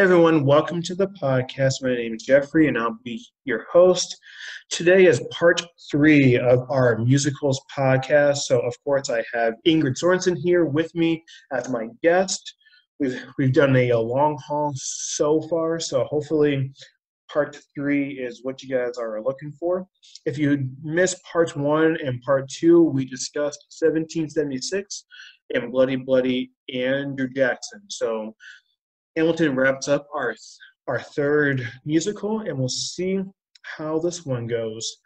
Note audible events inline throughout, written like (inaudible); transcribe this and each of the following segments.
Everyone, welcome to the podcast. My name is Jeffrey and I'll be your host. Today is part three of our musicals podcast. So, of course, I have Ingrid Sorensen here with me as my guest. We've, we've done a, a long haul so far, so hopefully, part three is what you guys are looking for. If you missed part one and part two, we discussed 1776 and Bloody Bloody Andrew Jackson. So, Hamilton wraps up our our third musical, and we'll see how this one goes.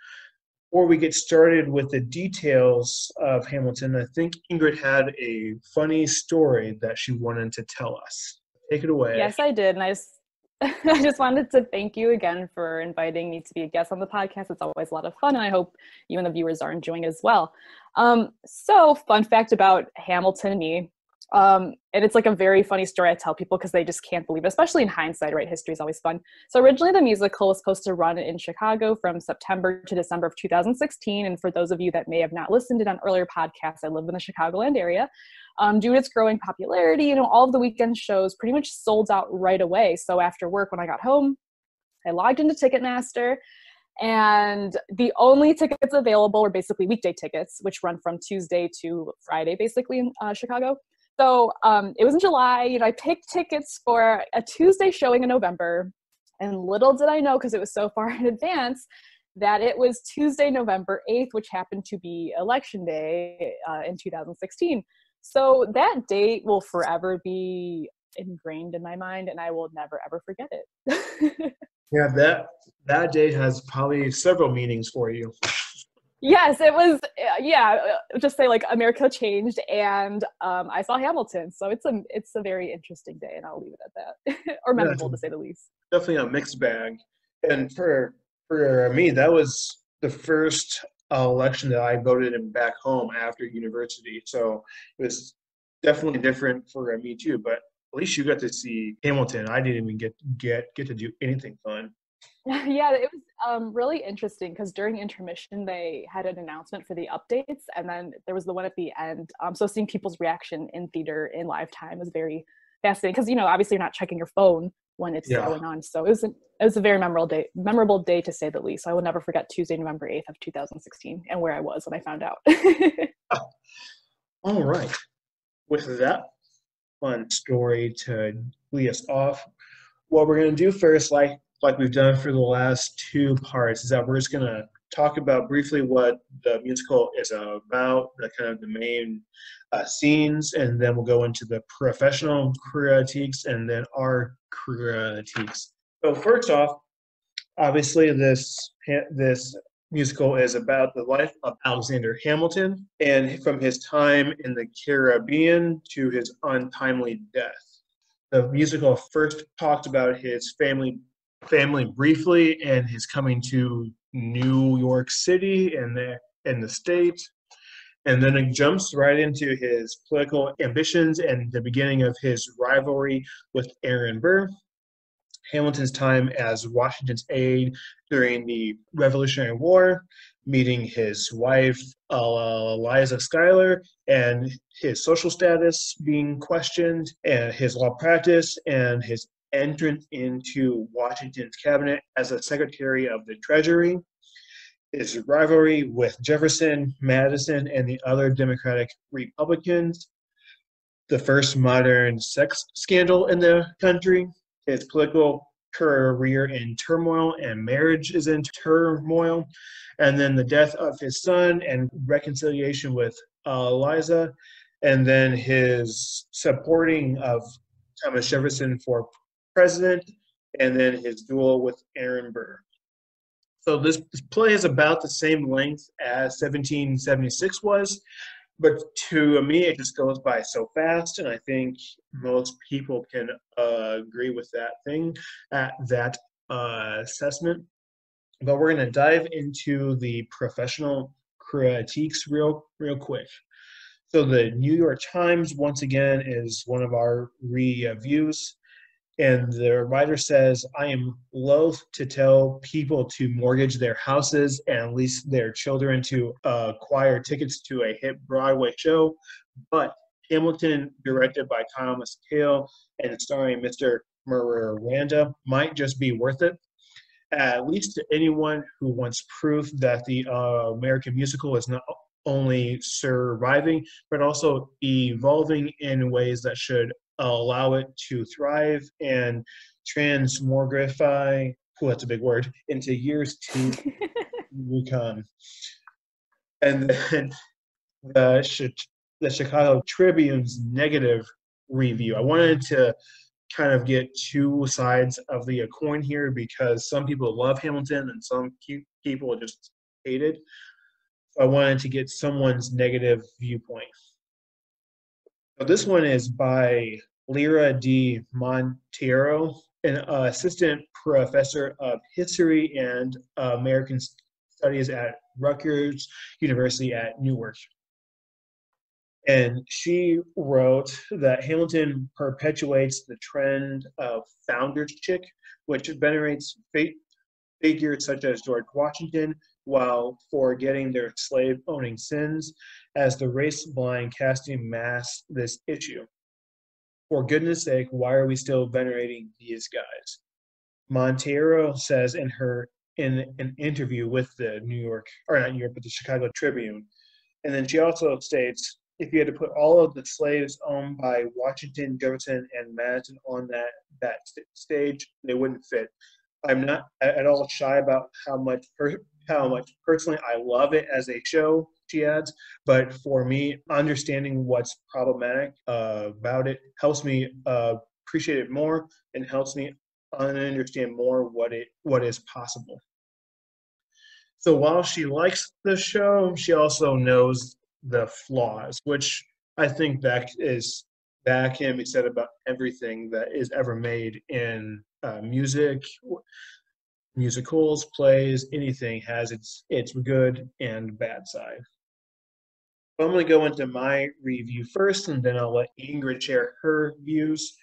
Before we get started with the details of Hamilton, I think Ingrid had a funny story that she wanted to tell us. Take it away. Yes, I did, and I just (laughs) I just wanted to thank you again for inviting me to be a guest on the podcast. It's always a lot of fun, and I hope you and the viewers are enjoying it as well. Um, so, fun fact about Hamilton and me um, and it's like a very funny story I tell people because they just can't believe it, especially in hindsight, right? History is always fun. So originally the musical was supposed to run in Chicago from September to December of 2016. And for those of you that may have not listened to an earlier podcast, I live in the Chicagoland area. Um, due to its growing popularity, you know, all of the weekend shows pretty much sold out right away. So after work, when I got home, I logged into Ticketmaster and the only tickets available were basically weekday tickets, which run from Tuesday to Friday, basically in uh, Chicago. So um, it was in July. You know, I picked tickets for a Tuesday showing in November, and little did I know because it was so far (laughs) in advance that it was Tuesday, November 8th, which happened to be Election Day uh, in 2016. So that date will forever be ingrained in my mind, and I will never ever forget it. (laughs) yeah, that that date has probably several meanings for you yes it was yeah uh, just say like america changed and um, i saw hamilton so it's a it's a very interesting day and i'll leave it at that. (laughs) Or memorable yeah, to say the least. definitely a mixed bag. And for for me that was the first election that i voted in back home after university so it was definitely different for me too but at least you got to see hamilton. I didn't even get get get to do anything fun (laughs) yeah, it was um, really interesting because during intermission they had an announcement for the updates, and then there was the one at the end. Um, so seeing people's reaction in theater in live time was very fascinating because you know obviously you're not checking your phone when it's yeah. going on. So it was an, it was a very memorable day, memorable day to say the least. So I will never forget Tuesday, November eighth of 2016, and where I was when I found out. (laughs) All right, with that fun story to lead us off, what we're going to do first, like like we've done for the last two parts, is that we're just going to talk about briefly what the musical is about, the kind of the main uh, scenes, and then we'll go into the professional critiques and then our critiques. So first off, obviously this this musical is about the life of Alexander Hamilton and from his time in the Caribbean to his untimely death. The musical first talked about his family family briefly and his coming to New York City and the in the state. And then it jumps right into his political ambitions and the beginning of his rivalry with Aaron Burr. Hamilton's time as Washington's aide during the Revolutionary War, meeting his wife uh, Eliza Schuyler, and his social status being questioned, and his law practice, and his entrance into Washington's cabinet as a Secretary of the Treasury, his rivalry with Jefferson, Madison, and the other Democratic Republicans, the first modern sex scandal in the country, his political career in turmoil and marriage is in turmoil, and then the death of his son and reconciliation with Eliza, and then his supporting of Thomas Jefferson for president, and then his duel with Aaron Burr. So this, play is about the same length as 1776 was, but to me it just goes by so fast, and I think most people can uh, agree with that thing, at that uh, assessment. But we're going to dive into the professional critiques real real quick. So the New York Times once again is one of our reviews. And the writer says, I am loath to tell people to mortgage their houses and lease their children to acquire tickets to a hit Broadway show, but Hamilton, directed by Thomas Kail and starring Mr. Miranda might just be worth it, at least to anyone who wants proof that the uh, American musical is not only surviving, but also evolving in ways that should allow it to thrive and transmogrify, oh, that's a big word, into years to (laughs) become. And then the, the Chicago Tribune's negative review. I wanted to kind of get two sides of the coin here because some people love Hamilton and some people just hate it. I wanted to get someone's negative viewpoint. This one is by Lyra D. Monteiro, an assistant professor of history and American studies at Rutgers University at Newark. And she wrote that Hamilton perpetuates the trend of founder's chick, which venerates figures such as George Washington while forgetting their slave owning sins as the race blind casting mask this issue. For goodness sake, why are we still venerating these guys? Monteiro says in her in an interview with the New York or not New York, but the Chicago Tribune. And then she also states if you had to put all of the slaves owned by Washington, Jefferson, and Madison on that that stage, they wouldn't fit. I'm not at all shy about how much per, how much personally I love it as a show. She adds, but for me, understanding what's problematic uh, about it helps me uh, appreciate it more and helps me understand more what it what is possible. So while she likes the show, she also knows the flaws, which I think that is that can be said about everything that is ever made in uh, music, musicals, plays, anything has its its good and bad side. I'm going to go into my review first, and then I'll let Ingrid share her views.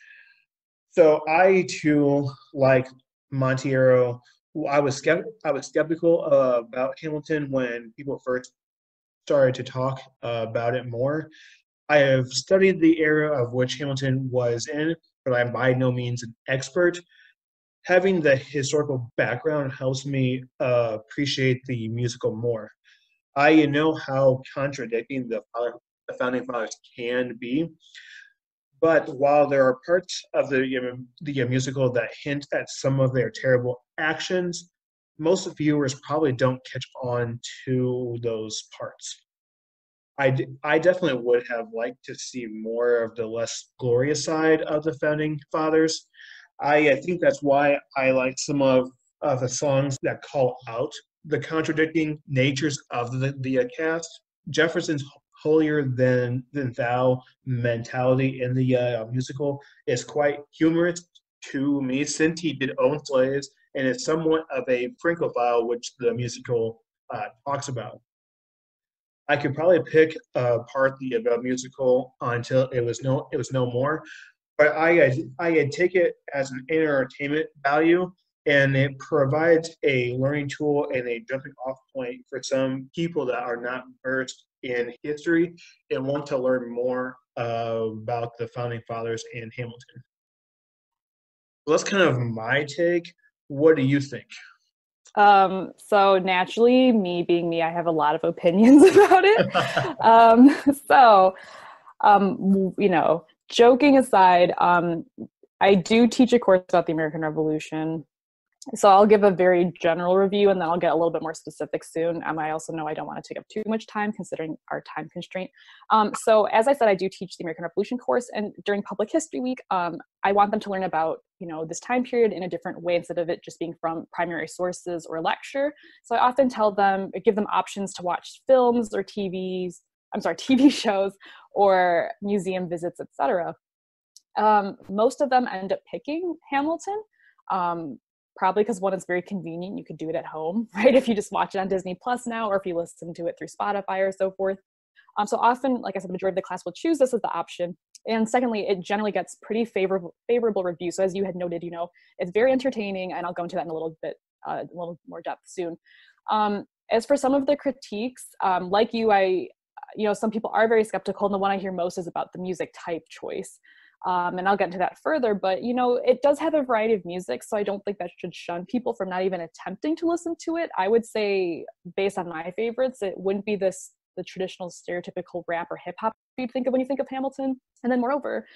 So I too like Monteiro. I was I was skeptical uh, about Hamilton when people first started to talk uh, about it more. I have studied the era of which Hamilton was in, but I'm by no means an expert. Having the historical background helps me uh, appreciate the musical more. I know how contradicting the, the founding fathers can be, but while there are parts of the, the musical that hint at some of their terrible actions, most viewers probably don't catch on to those parts. I, I definitely would have liked to see more of the less glorious side of the founding fathers. I, I think that's why I like some of, of the songs that call out the contradicting natures of the, the cast. Jefferson's holier than than thou mentality in the uh, musical is quite humorous to me since he did own slaves and is somewhat of a Francophile, which the musical uh, talks about. I could probably pick apart the uh, musical until it was no it was no more, but I I, I take it as an entertainment value and it provides a learning tool and a jumping off point for some people that are not versed in history and want to learn more uh, about the founding fathers and Hamilton. So that's kind of my take. What do you think? Um, so naturally, me being me, I have a lot of opinions (laughs) about it. (laughs) um, so, um, you know, joking aside, um, I do teach a course about the American Revolution so I'll give a very general review and then I'll get a little bit more specific soon. Um, I also know I don't want to take up too much time considering our time constraint. Um, so as I said, I do teach the American Revolution course and during Public History Week, um, I want them to learn about you know this time period in a different way instead of it just being from primary sources or lecture. So I often tell them, give them options to watch films or TVs, I'm sorry, (laughs) TV shows or museum visits, etc. Um, most of them end up picking Hamilton. Um, probably because one it's very convenient you could do it at home (laughs) right if you just watch it on disney plus now or if you listen to it through spotify or so forth um, so often like i said the majority of the class will choose this as the option and secondly it generally gets pretty favorable favorable reviews so as you had noted you know it's very entertaining and i'll go into that in a little bit uh, a little more depth soon um, as for some of the critiques um, like you i you know some people are very skeptical and the one i hear most is about the music type choice Um, and I'll get into that further. But you know, it does have a variety of music, so I don't think that should shun people from not even attempting to listen to it. I would say, based on my favorites, it wouldn't be this the traditional stereotypical rap or hip hop you'd think of when you think of Hamilton. And then, moreover,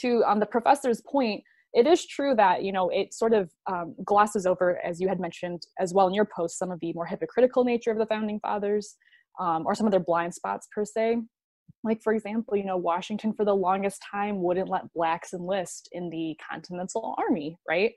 to um, the professor's point, it is true that you know it sort of um, glosses over, as you had mentioned as well in your post, some of the more hypocritical nature of the founding fathers, um, or some of their blind spots per se. Like for example you know washington for the longest time wouldn't let blacks enlist in the continental army right?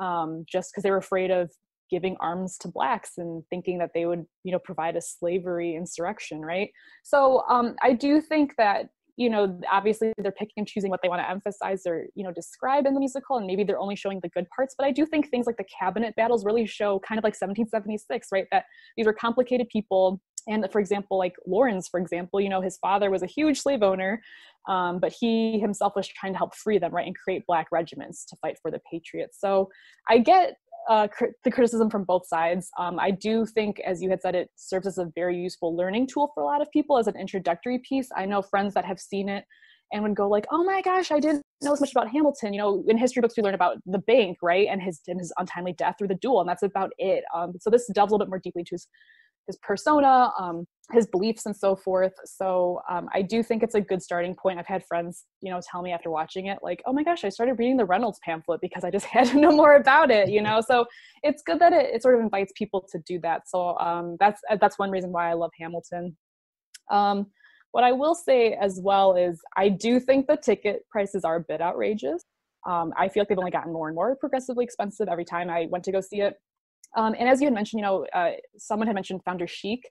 Um, just because they were afraid of giving arms to blacks and thinking that they would you know provide a slavery insurrection right? So um, i do think that you know obviously they're picking and choosing what they want to emphasize or you know describe in the musical and maybe they're only showing the good parts but i do think things like the cabinet battles really show kind of like 1776 right? That these are complicated people and for example like laurens for example you know his father was a huge slave owner um, but he himself was trying to help free them right and create black regiments to fight for the patriots. So i get uh, cr- the criticism from both sides. Um, i do think as you had said it serves as a very useful learning tool for a lot of people as an introductory piece. I know friends that have seen it and would go like oh my gosh i didn't know as much about hamilton. You know in history books we learn about the bank right and his and his untimely death through the duel and that's about it. Um, so this delves a little bit more deeply into his his persona, um, his beliefs, and so forth. So um, I do think it's a good starting point. I've had friends, you know, tell me after watching it, like, "Oh my gosh, I started reading the Reynolds pamphlet because I just (laughs) had to know more about it." You know, so it's good that it, it sort of invites people to do that. So um, that's that's one reason why I love Hamilton. Um, what I will say as well is I do think the ticket prices are a bit outrageous. Um, I feel like they've only gotten more and more progressively expensive every time I went to go see it. Um, and as you had mentioned, you know, uh, someone had mentioned founder chic.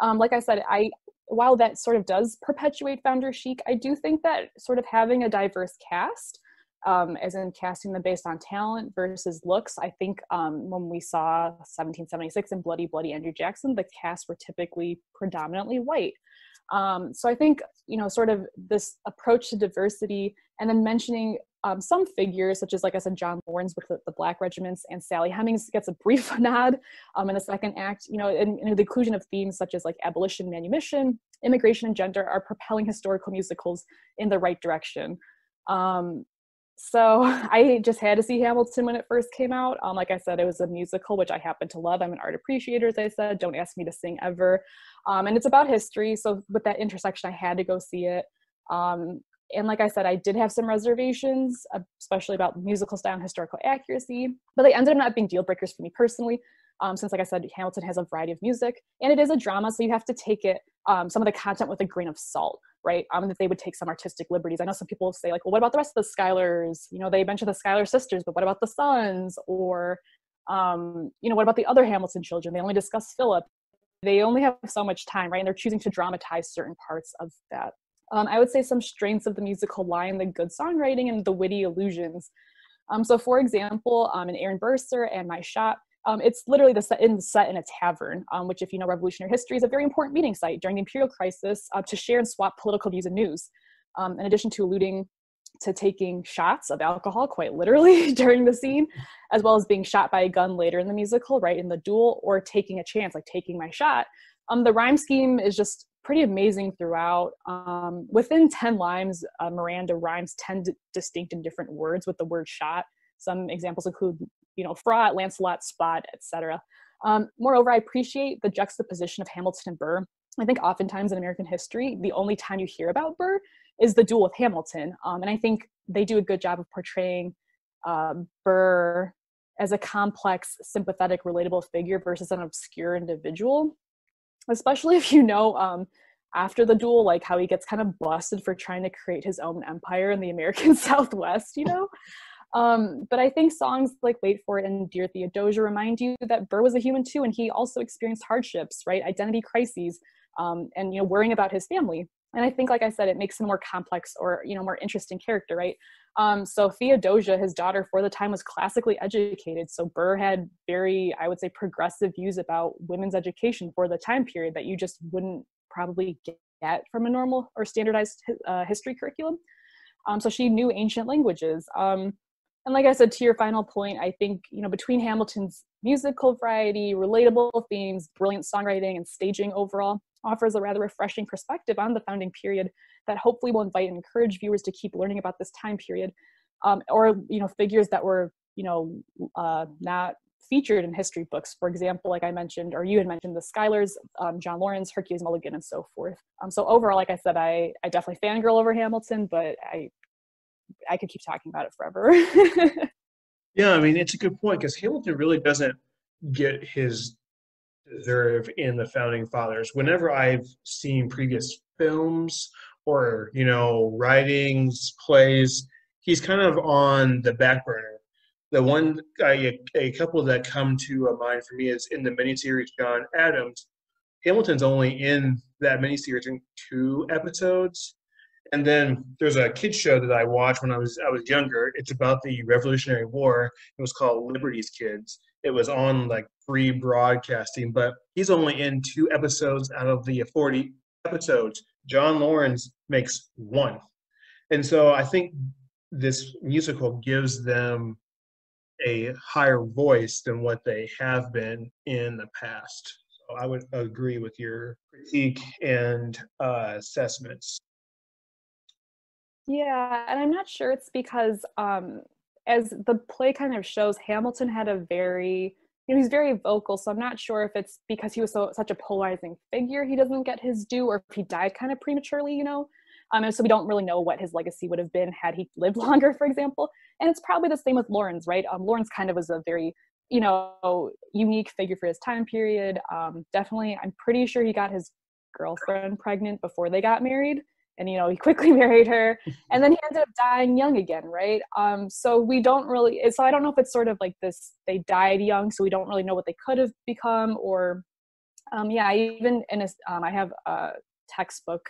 Um, like I said, I while that sort of does perpetuate founder chic, I do think that sort of having a diverse cast, um, as in casting them based on talent versus looks. I think um, when we saw 1776 and Bloody Bloody Andrew Jackson, the cast were typically predominantly white. Um, so I think you know, sort of this approach to diversity, and then mentioning um, some figures, such as, like I said, John Laurens with the, Black Regiments and Sally Hemings gets a brief (laughs) nod um, in the second act. You know, and, and, the inclusion of themes such as like abolition, manumission, immigration, and gender are propelling historical musicals in the right direction. Um, so (laughs) I just had to see Hamilton when it first came out. Um, like I said, it was a musical, which I happen to love. I'm an art appreciator, as I said. Don't ask me to sing ever. Um, and it's about history. So with that intersection, I had to go see it. Um, and like I said, I did have some reservations, especially about musical style and historical accuracy, but they ended up not being deal breakers for me personally. Um, since, like I said, Hamilton has a variety of music and it is a drama, so you have to take it, um, some of the content with a grain of salt, right? Um, that they would take some artistic liberties. I know some people say, like, well, what about the rest of the Schuylers? You know, they mention the Schuyler sisters, but what about the sons? Or, um, you know, what about the other Hamilton children? They only discuss Philip. They only have so much time, right? And they're choosing to dramatize certain parts of that um, I would say some strengths of the musical lie in the good songwriting and the witty allusions. Um, so, for example, um, in Aaron Burr and My Shot, um, it's literally the set in set in a tavern, um, which, if you know revolutionary history, is a very important meeting site during the imperial crisis uh, to share and swap political views and news. Um, in addition to alluding to taking shots of alcohol, quite literally, (laughs) during the scene, as well as being shot by a gun later in the musical, right in the duel, or taking a chance, like taking my shot. Um, the rhyme scheme is just pretty amazing throughout. Um, within 10 lines, uh, Miranda rhymes 10 d- distinct and different words with the word shot. Some examples include, you know, fraught, Lancelot, spot, etc. Um, moreover, I appreciate the juxtaposition of Hamilton and Burr. I think oftentimes in American history, the only time you hear about Burr is the duel with Hamilton. Um, and I think they do a good job of portraying uh, Burr as a complex, sympathetic, relatable figure versus an obscure individual especially (laughs) if you know um, after the duel, like how he gets kind of busted for trying to create his own empire in the American (laughs) Southwest, you know? Um, but I think songs like Wait For It and Dear Theodosia remind you that Burr was a human too, and he also experienced hardships, right? Identity crises, um, and, you know, worrying about his family. And I think, like I said, it makes him more complex or, you know, more interesting character, right? Um, so Theodosia, his daughter, for the time was classically educated. So Burr had very, I would say, progressive views about women's education for the time period that you just wouldn't probably get from a normal or standardized uh, history curriculum. Um, so she knew ancient languages. Um, and like I said, to your final point, I think you know between Hamilton's musical variety, relatable themes, brilliant songwriting, and staging overall offers a rather refreshing perspective on the founding period that hopefully will invite and encourage viewers to keep learning about this time period um, or you know figures that were you know uh, not featured in history books. For example like i mentioned or you had mentioned the schuyler's um, john laurens hercules mulligan and so forth. Um, so overall like i said i i definitely fangirl over hamilton but i i could keep talking about it forever. (laughs) Yeah i mean it's a good point because hamilton really doesn't get his deserve in the founding fathers. Whenever i've seen previous films or you know writings plays he's kind of on the back burner. The one a, a couple that come to mind for me is in the miniseries john adams hamilton's only in that miniseries in two episodes and then there's a kids show that i watched when i was i was younger. It's about the revolutionary war. It was called liberty's kids. It was on like free broadcasting but he's only in two episodes out of the 40 episodes. John laurens makes one. And so i think this musical gives them a higher voice than what they have been in the past. So I would agree with your critique and uh, assessments. Yeah, and I'm not sure it's because um, as the play kind of shows, Hamilton had a very you know he's very vocal so i'm not sure if it's because he was so such a polarizing figure he doesn't get his due or if he died kind of prematurely you know um, and so we don't really know what his legacy would have been had he lived (laughs) longer, for example. And it's probably the same with Laurens, right? Um, Laurens kind of was a very, you know, unique figure for his time period. Um, definitely, I'm pretty sure he got his girlfriend pregnant before they got married. And you know he (laughs) quickly married her, and then he ended up dying young again, right? Um, so we don't really. So I don't know if it's sort of like this: they died young, so we don't really know what they could have become, or um, yeah, even in a, um, I have a textbook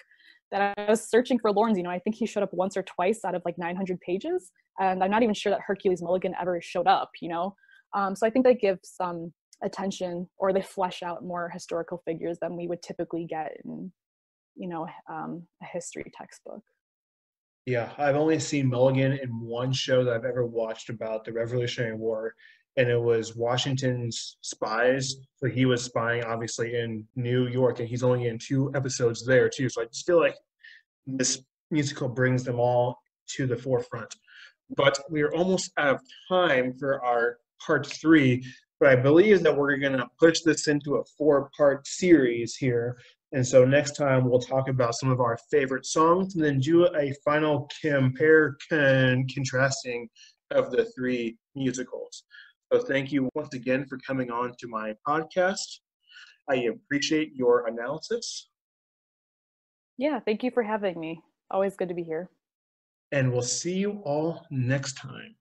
that I was searching for Laurens. You know, I think he showed up once or twice out of like 900 pages, and I'm not even sure that Hercules Mulligan ever showed up. You know, um, so I think they give some attention or they flesh out more historical figures than we would typically get in, you know, um, a history textbook. Yeah, I've only seen Mulligan in one show that I've ever watched about the Revolutionary War, and it was Washington's Spies. So he was spying, obviously, in New York, and he's only in two episodes there too. So I just feel like this musical brings them all to the forefront. But we are almost out of time for our part three. But I believe that we're going to push this into a four-part series here. And so next time we'll talk about some of our favorite songs and then do a final compare con- contrasting of the three musicals. So thank you once again for coming on to my podcast. I appreciate your analysis. Yeah, thank you for having me. Always good to be here. And we'll see you all next time.